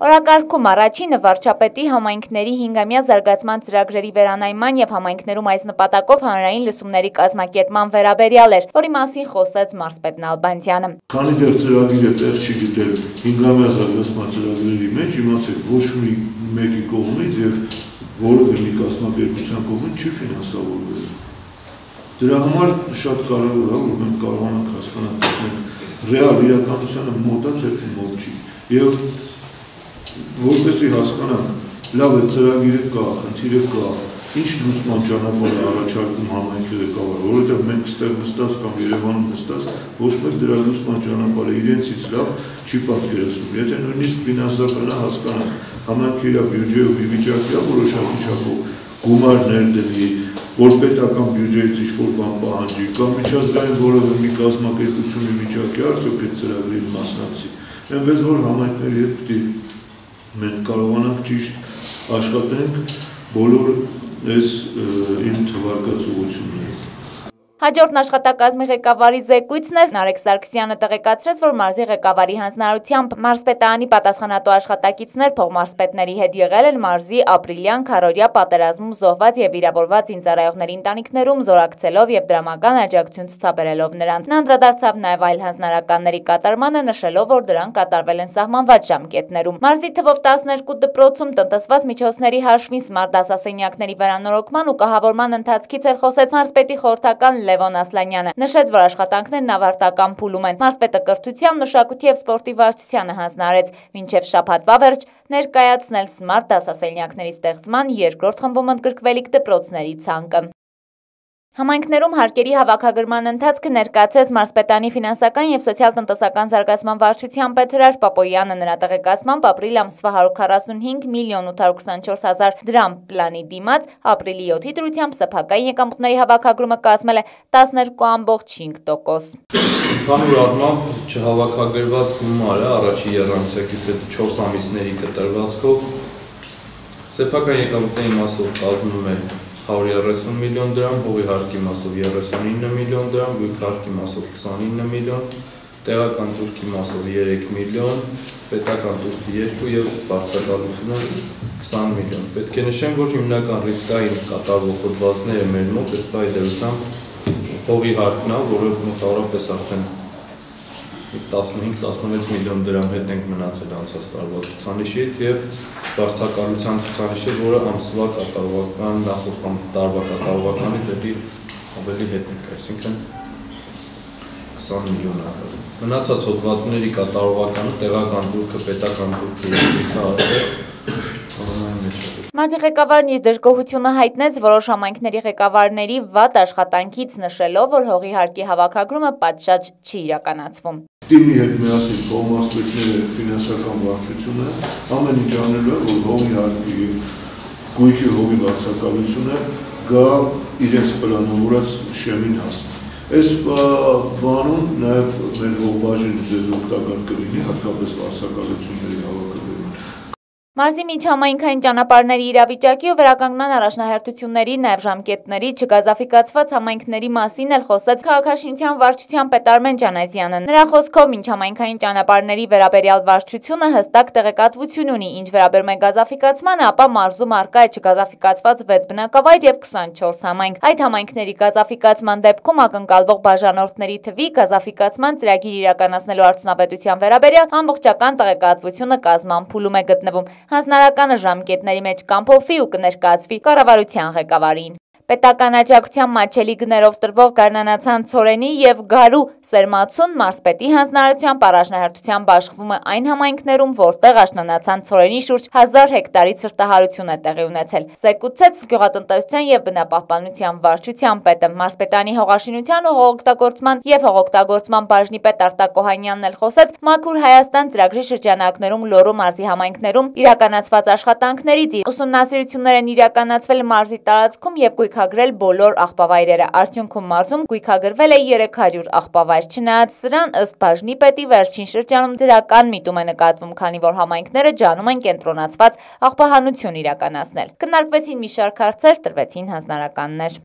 Օրակարգում առաջինը վարչապետի համայնքների հինգամյա զարգացման ծրագրերի վերանայման եւ համայնքներում այս նպատակով հանրային լսումների կազմակերպման վերաբերյալ էր, որի մասին խոսեց մարզպետ Նալբանդյանը։ Քանի դեռ ծրագիրը տեղ չի գտել հինգամյա զարգացման ծրագրերի մեջ, իմացեք ոչ մի մեկի կողմից եւ որևէ մի կազմակերպության կողմից չի ֆինանսավորվել։ Դրա համար շատ կարևոր է, որ մենք կարողանանք հասկանալ, ռեալ իրականությանը մոտ է թե մոտ չի։ Եվ որպեսի հասկանանք, լավ է ծրագիրը կա, խնդիրը կա, ինչ լուսման ճանապարհ է առաջարկում համայնքի ղեկավարը, որովհետև մենք ստեղ նստած կամ Երևանում նստած ոչ մեկ դրա լուսման ճանապարհը իրենցից լավ չի պատկերացնում։ Եթե նույնիսկ ֆինանսականը հասկանանք, համայնքի իր բյուջեով ի վիճակի է որոշակի չափով գումարներ դնի, որ պետական բյուջեից ինչ-որ բան պահանջի, կամ միջազգային որևէ մի կազմակերպություն ի վիճակի արդյոք այդ ծրագրին մասնակցի։ Այնպես որ համայնքների հետ պետք մենք կարողանանք ճիշտ աշխատենք բոլոր այս իմ թվարկած ուղությունները։ Հաջորդն աշխատակազմի ղեկավարի զեկույցն էր, Նարեկ Սարգսյանը տեղեկացրեց, որ մարզի ղեկավարի հանձնարարությամբ մարզպետարանի պատասխանատու աշխատակիցներ փողմարզպետների հետ եղել են մարզի ապրիլյան քարորյա պատերազմում զոհված եւ վիրավորված ինձարայողների ընտանիքներում զորակցելով եւ դրամական աջակցություն ցուցաբերելով նրանց։ Նա անդրադարձավ նաեւ այլ հանձնարարականների կատարմանը, նշելով, որ դրանք կատարվել են սահմանված ժամկետներում։ Մարզի թվով 12 դպրոցում տնտեսված միջոցների հաշվին սմարտ դասասենյակների վերանորոգման ու կահավորման ընթացքից էլ խոսեց մարզպետի խորհրդական Լևոն Ասլանյանը։ Նշեց, որ աշխատանքներն ավարտական փուլում են։ Մարզպետը կրթության, մշակույթի եւ սպորտի վարչությանը հանձնարարեց մինչև շաբաթվա վերջ ներկայացնել սմարտ դասասենյակների ստեղծման երկրորդ խմբում ընդգրկվելիք դպրոցների ցանկը։ Համայնքներում հարկերի հավաքագրման ընթացքը ներկայացրեց Մարսպետանի ֆինանսական եւ սոցիալ-տնտեսական զարգացման վարչության պետհրաշ Պապոյանը նրա տեղեկացմամբ ապրիլ ամսվա 145 միլիոն 824 հազար դրամ պլանի դիմաց ապրիլի 7-ի դրությամբ սեփական եկամուտների հավաքագրումը կազմել է 12.5 տոկոս։ Ընդհանուր առմամբ չհավաքագրված գումարը առաջի երամսյակից հետ 4 ամիսների կտրվածքով սեփական եկամուտների մասով կազմում է 130 միլիոն դրամ, հողի հարկի մասով 39 միլիոն դրամ, գույք հարկի մասով 29 միլիոն, տեղական турքի մասով 3 միլիոն, պետական турքի 2 եւ բարձրակալությունը 20 միլիոն։ Պետք է նշեմ, որ հիմնական ռիսկային կատարվող հոդվածները մեր մոտ ըստ այդերությամբ հողի հարկն է, որը մոտավորապես արդեն 15-16 միլիոն դրամ հետ ենք մնացել անցած տարվա ցուցանիշից եւ վարձակալության ցուցանիշը, որը ամսվա կատարողական նախորդ տարվա կատարողականից էլի ավելի հետ ենք, այսինքն 20 միլիոն է։ Մնացած հոդվածների կատարողականը տեղական դուրքը, պետական դուրքը եւ դիքարը Մարզի ղեկավարն իր դժգոհությունը հայտնեց որոշ համայնքների ղեկավարների վատ աշխատանքից նշելով, որ հողի հարկի հավաքագրումը պատշաճ չի իրականացվում թիմի հետ միասին կողմասպետները ֆինանսական վարչությունը ամեն ինչ անելու է, որ հողի հարկի եւ գույքի հողի վարձակալությունը գա իրենց պլանավորած շեմին հասնի։ Այս բանում նաև մեր հողբաժինը ձեզ օգտակար կլինի, հատկապես վարձակալությունների հավաքագրում Մարզի միջհամայնքային ճանապարհների իրավիճակի ու վերականգնման առաջնահերթությունների, նաև ժամկետների, չգազաֆիկացված համայնքների մասին էլ խոսեց քաղաքաշինության վարչության պետ Արմեն Ջանազյանը։ Նրա խոսքով միջհամայնքային ճանապարհների վերաբերյալ վարչությունը հստակ տեղեկատվություն ունի, ինչ վերաբերում է գազաֆիկացմանը, ապա մարզում արկա է չգազաֆիկացված 6 բնակավայր եւ 24 համայնք։ Այդ համայնքների գազաֆիկացման դեպքում ակնկալվող բաժանորդների թվի գազաֆիկացման ծրագիր իրականացնելու արդյունավետության վերաբերյալ ամբողջական տեղեկատվությունը կազման փուլում է գտնվում։ Հանձնարարականը ժամկետների մեջ կամփոփվի ու կներկայացվի կառավարության ղեկավարին։ Պետական աջակցության մատչելի գներով տրվող գարնանացան ծորենի և գարու սերմացուն մարսպետի հանձնարարությամբ առաջնահերթությամբ աշխվում է այն համայնքներում, որտեղ աշնանացան ծորենի շուրջ հազար հեկտարի ծրտահարություն է տեղի ունեցել։ Զեկուցեց գյուղատնտեսության և բնապահպանության վարչության պետը մարսպետանի հողաշինության ու հողօգտագործման և հողօգտագործման բաժնի պետ Արտակ Օհանյանն էլ խոսեց Մաքուր Հայաստան ծրագրի շրջանակներում Լոռու մարզի համայնքներում իրականացված աշխատանքներից ուսումնասիրություններ են իրականացվել մարզի տարածքում եւ գույք գույքագրել բոլոր աղբավայրերը։ Արդյունքում մարզում գույքագրվել է 300 աղբավայր։ Չնայած սրան, ըստ բաժնի պետի վերջին շրջանում դրական միտում է նկատվում, քանի որ համայնքները ջանում են կենտրոնացված աղբահանություն իրականացնել։ Քննարկվեցին մի շարք հարցեր, տրվեցին հանձնարարականներ։